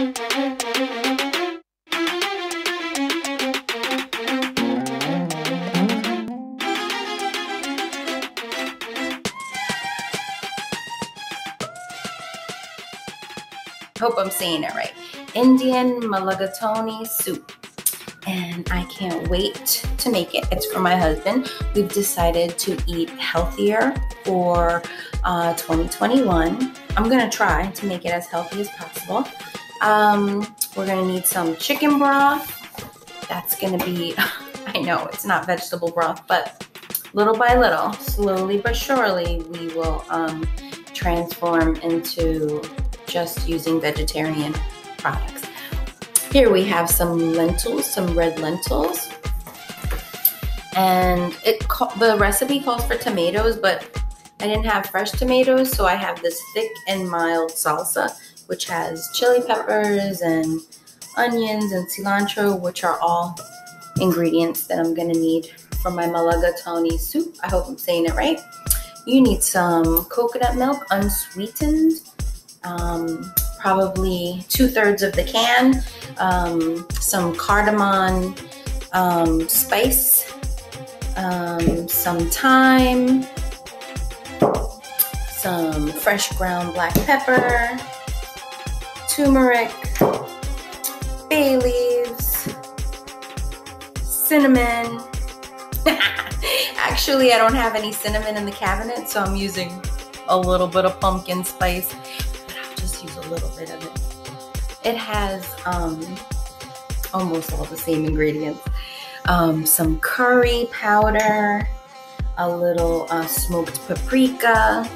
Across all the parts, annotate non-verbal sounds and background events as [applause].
Hope I'm saying it right. Indian mulligatawny soup. And I can't wait to make it. It's for my husband. We've decided to eat healthier for uh, 2021. I'm gonna try to make it as healthy as possible. Um, we're gonna need some chicken broth. That's gonna be, [laughs] I know it's not vegetable broth, but little by little, slowly but surely, we will um, transform into just using vegetarian products. Here we have some lentils, some red lentils. And it the recipe calls for tomatoes, but I didn't have fresh tomatoes, so I have this thick and mild salsa, which has chili peppers and onions and cilantro, which are all ingredients that I'm gonna need for my mulligatawny soup. I hope I'm saying it right. You need some coconut milk, unsweetened, um, probably two thirds of the can, um, some cardamom um, spice, um, some thyme, some fresh ground black pepper, turmeric, bay leaves, cinnamon. [laughs] Actually, I don't have any cinnamon in the cabinet, so I'm using a little bit of pumpkin spice but I'll just use a little bit of it. It has um, almost all the same ingredients. Um, some curry powder, a little uh, smoked paprika,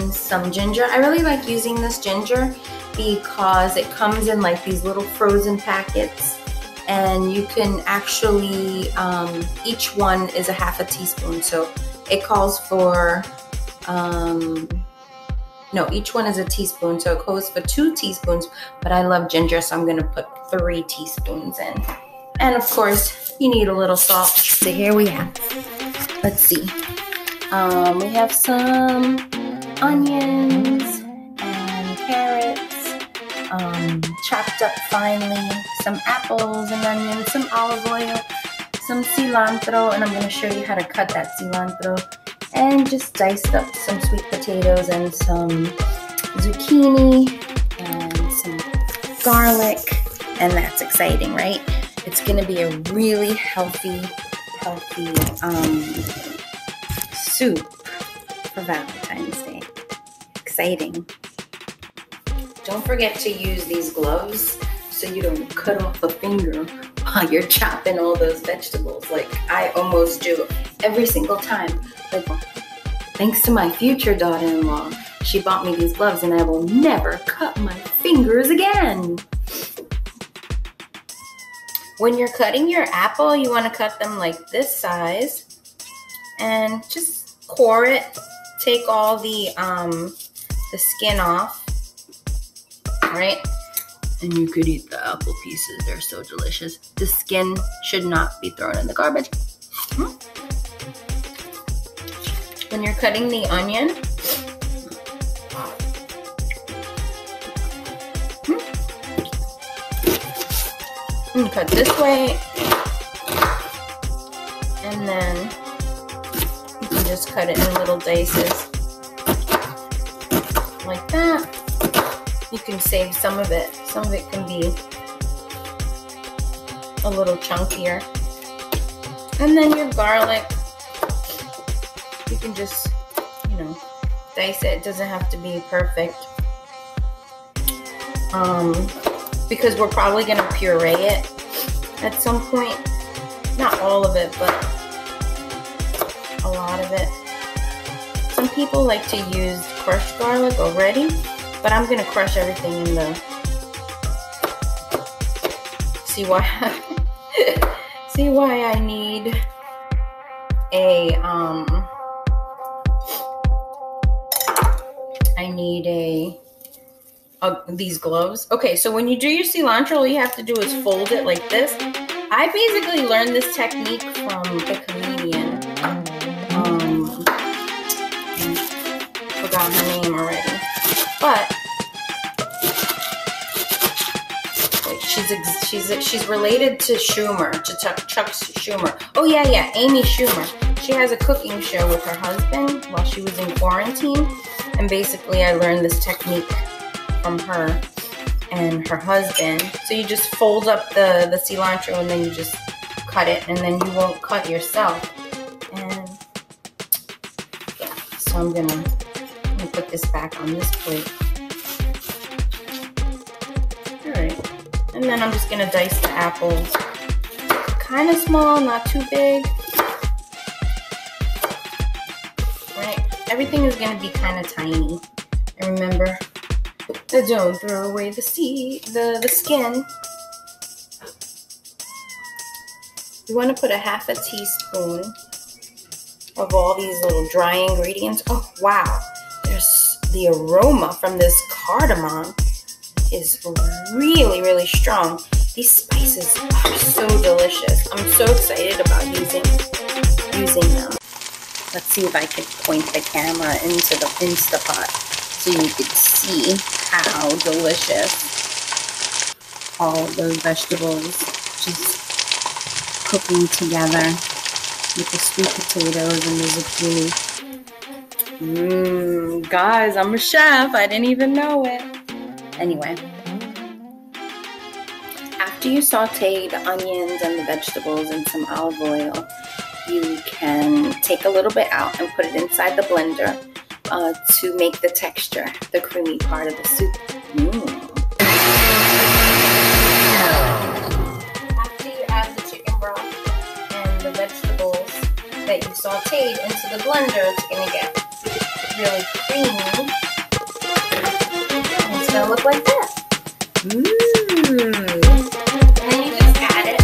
and some ginger. I really like using this ginger because it comes in like these little frozen packets and you can actually, um, each one is a half a teaspoon. So it calls for um, no, each one is a teaspoon, so it calls for two teaspoons, but I love ginger, so I'm gonna put three teaspoons in. And of course, you need a little salt. So here we have, let's see. Um, we have some onions and carrots, um, chopped up finely, some apples and onions, some olive oil, some cilantro, and I'm gonna show you how to cut that cilantro. And just diced up some sweet potatoes and some zucchini and some garlic and that's exciting right? It's going to be a really healthy healthy um, soup for valentine's day exciting don't forget to use these gloves so you don't cut off a finger while you're chopping all those vegetables like i almost do every single time like Thanks to my future daughter in law, she bought me these gloves and I will never cut my fingers again. When you're cutting your apple, you want to cut them like this size and just core it. Take all the um, the skin off, right? And you could eat the apple pieces. They're so delicious. The skin should not be thrown in the garbage. Hmm? when you're cutting the onion. And hmm. cut this way. And then you can just cut it in little dices. Like that. You can save some of it. Some of it can be a little chunkier. And then your garlic you can just, you know, dice it. It doesn't have to be perfect. Um, because we're probably going to puree it at some point. Not all of it, but a lot of it. Some people like to use crushed garlic already, but I'm to crush everything in the... See why... [laughs] see why I need a um I need a, a, these gloves. Okay, so when you do your cilantro, all you have to do is fold it like this. I basically learned this technique from the comedian. Her name already, but she's she's she's related to Schumer, to Chuck, Chuck Schumer. Oh yeah, yeah, Amy Schumer. She has a cooking show with her husband while she was in quarantine, and basically I learned this technique from her and her husband. So you just fold up the the cilantro and then you just cut it, and then you won't cut yourself. And yeah, so I'm gonna, I'm gonna put this back on this plate. All right. And then I'm just gonna dice the apples. Kind of small, not too big. Right, everything is gonna be kind of tiny. And remember, don't throw away the seed, the, the skin. You wanna put a half a teaspoon of all these little dry ingredients. Oh, wow. The aroma from this cardamom is really, really strong. These spices are so delicious. I'm so excited about using using them. Let's see if I can point the camera into the Instapot so you can see how delicious all those vegetables just cooking together with the sweet potatoes and the zucchini. Mmm, guys, I'm a chef. I didn't even know it. Anyway, after you saute the onions and the vegetables in some olive oil, you can take a little bit out and put it inside the blender uh, to make the texture, the creamy part of the soup. Mm. The chicken broth and the vegetables that you sauteed into the blender, it's going to get really creamy gonna look like that. Mmm. And then you just add it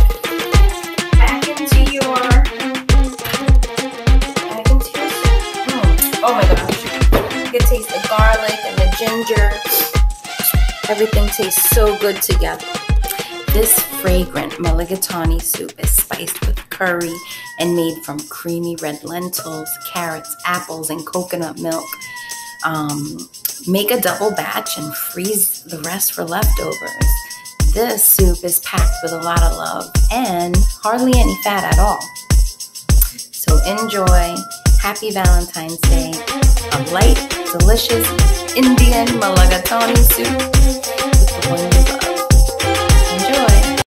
back into your back into your mm. Oh my gosh. You can taste the garlic and the ginger. Everything tastes so good together. This fragrant mulligatawny soup is spiced with curry and made from creamy red lentils, carrots, apples, and coconut milk. Um, Make a double batch and freeze the rest for leftovers. This soup is packed with a lot of love and hardly any fat at all. So enjoy. Happy Valentine's Day. A light, delicious Indian mulligatawny soup with the one